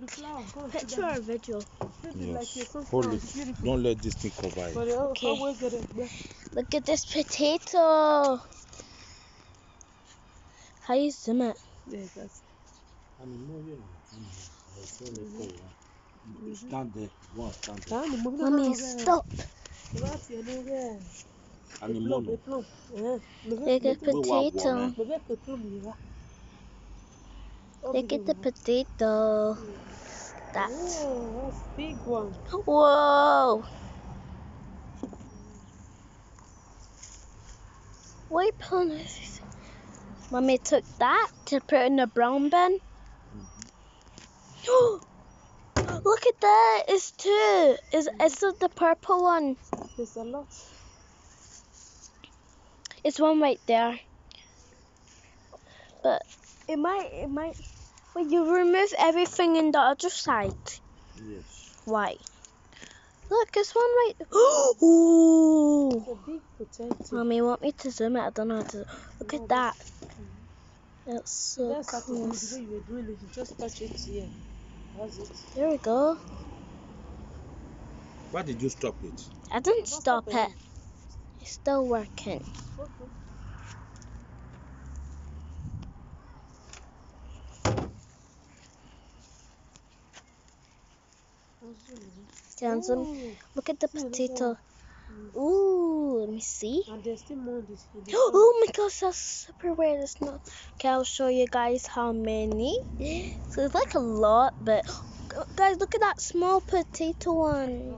The flower. Go and sit Picture or video? This is like your Yes. Hold it. Don't let this thing cover it. Okay. always get it. Yeah. Look at this potato. How you zoom it? Yeah, that's mm-hmm. Stand there. Go and stand there. Mommy, stop. Láti ẹni rẹ̀. Animal. Plum, plum. Look at Wait, what, what, potato. Look at the oh. potato. That. Oh, that's big one. Whoa. Why pulling this? Mommy took that to put in the brown bin. Mm-hmm. Look at that. It's two. Is is it's the purple one. There's a lot. It's one right there. But it might it might when you remove everything in the other side. Yes. Why? Look, it's one right Ooh. It's a big potato. Mommy, want me to zoom it? I don't know how to. Look at that. It's so That's how cool. do you were doing it. You just touch it here. That's it. There we go. Why did you stop it? I didn't Don't stop stop it. It's still working. Okay. Zoom. Oh, Look at the potato. Ooh, let me see. and there's still more in this. in this Oh my gosh, that's super weird. It's not. Okay, I'll show you guys how many. So it's like a lot, but guys, look at that small potato one.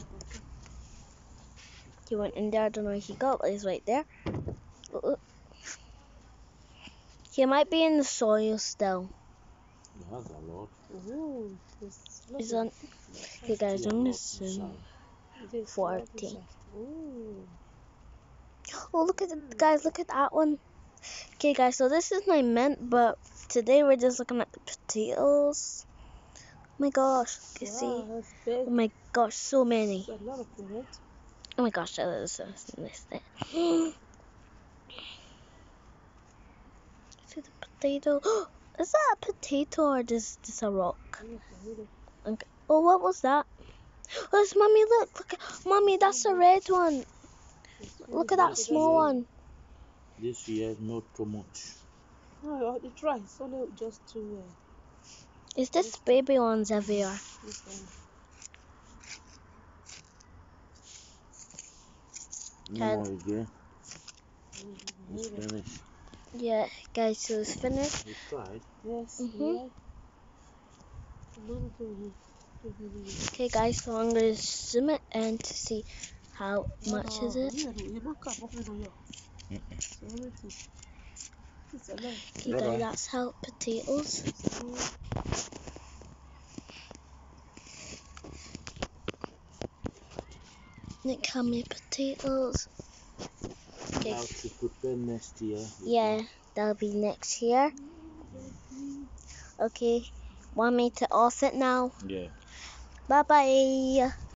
He went in there. I don't know where he got, but he's right there. He might be in the soil still. That's a lot. Ooh, there's lots He's on. Okay, guys, I'm gonna zoom. there's 40. lots of- Ooh. Oh, look at the guys. Look at that one. Okay, guys. So this is my mint, but today we're just looking at the potatoes. Oh my gosh, you see? Wow, that's. Oh my gosh, so many. There's a lot of potatoes. Oh my gosh, that is so this there. See the potato? Is that a potato or just just a rock? Okay. Oh, what was that? Oh, it's mommy. Look, look, at- mommy. That's a red one. Look at that small one. This year, not too much. No, it's right. It's only just two. Uh, Is this baby ones everywhere? this one. No Can- more again. It's finished. Yeah, guys. So it's finished. We tried. Yes. Yeah. Mm-hmm. Another two. Two. Okay, guys. So I'm gonna zoom it in to see how much is it. Yeah, you don't come up with your. So everything. It's a lot. Okay, guys. That's how potatoes. Look how many potatoes. Okay. Now to prepare next year. Yeah, that'll be next year. Okay, want me to off it now? Yeah. Bye bye.